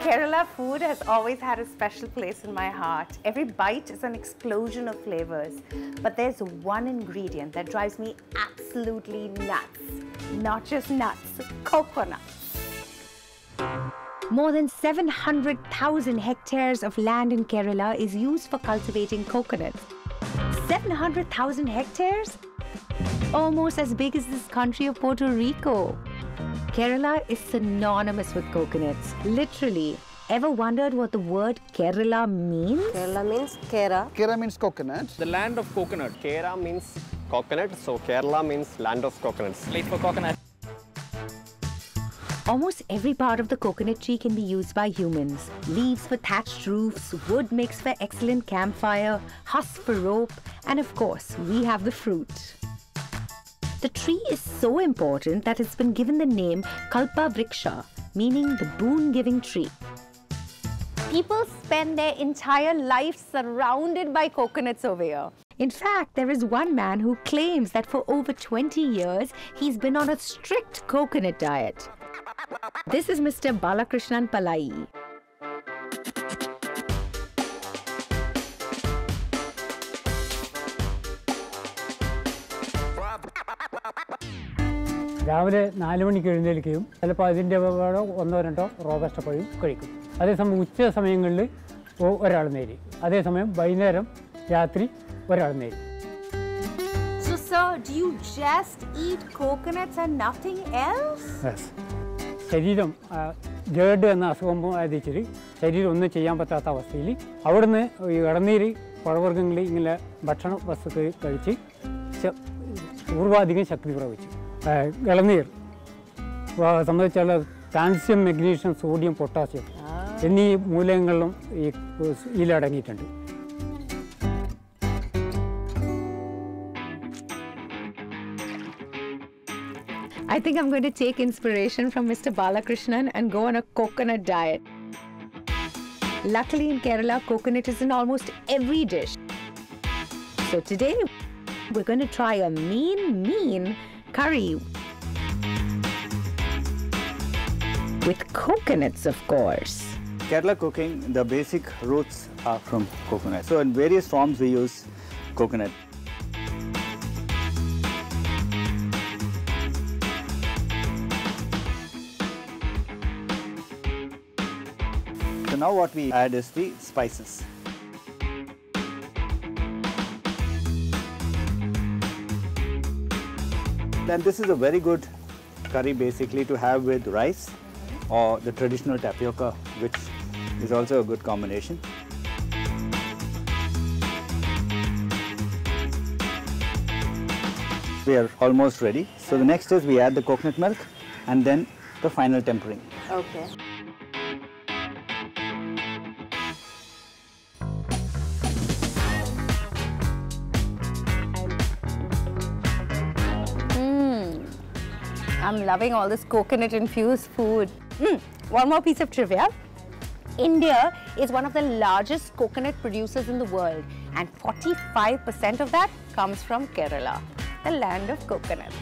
Kerala food has always had a special place in my heart. Every bite is an explosion of flavors. But there's one ingredient that drives me absolutely nuts. Not just nuts, coconut. More than 700,000 hectares of land in Kerala is used for cultivating coconuts. 700,000 hectares? Almost as big as this country of Puerto Rico. Kerala is synonymous with coconuts. Literally. Ever wondered what the word Kerala means? Kerala means Kera. Kera means coconut. The land of coconut. Kera means coconut, so Kerala means land of coconuts. Place for coconut. Almost every part of the coconut tree can be used by humans. Leaves for thatched roofs, wood makes for excellent campfire, husk for rope, and of course, we have the fruit. The tree is so important that it's been given the name Kalpa Vriksha, meaning the boon-giving tree. People spend their entire life surrounded by coconuts over here. In fact, there is one man who claims that for over 20 years, he's been on a strict coconut diet. This is Mr. Balakrishnan Palai. രാവിലെ നാല് മണിക്ക് എഴുന്നേൽക്കുകയും ചിലപ്പോൾ അതിൻ്റെ കൂടെ ഒന്നോ രണ്ടോ robusta പഴം കഴിക്കും അതേസമയം ഉച്ച സമയങ്ങളിൽ ഒ- ഒരാൾ നേരി അതേസമയം വൈകുന്നേരം രാത്രി ഒരാൾ നേരി So, sir, do you just eat coconuts and nothing else? Yes. ശരീരം ജേഡ് എന്ന അസുഖം ബാധിച്ചിട്ട് ശരീരം ഒന്നും ചെയ്യാൻ പറ്റാത്ത അവസ്ഥയിൽ അവിടുന്ന് ഈ ഇടനീര് പഴവർഗങ്ങൾ ഇങ്ങനെ ഭക്ഷണ വസ്തുക്കൾ കഴിച്ച് പൂർവാധികം ശക്തി പ്രവഹിച്ചു. ഇളനീർ. സംബന്ധിച്ചാൽ സംബന്ധിച്ചുള്ള കാൽസ്യം മെഗ്നീഷ്യം സോഡിയം പൊട്ടാസ്യം എന്നീ മൂലകങ്ങളിലും ഈ ഇതിലടങ്ങിയിട്ടുണ്ട് I think I'm going to take inspiration from Mr. Balakrishnan and go on a coconut diet. Luckily in Kerala, coconut is in almost every dish. So today, we're going to try a mean, mean curry. With coconuts, of course. Kerala cooking, the basic roots are from coconut. So in various forms we use coconut. So now what we add is the spices. Then this is a very good curry basically to have with rice or the traditional tapioca which is also a good combination. We are almost ready. So the next is we add the coconut milk and then the final tempering. Okay. I'm loving all this coconut infused food. Mm, One more piece of trivia. India is one of the largest coconut producers in the world, and 45% of that comes from Kerala, the land of coconuts.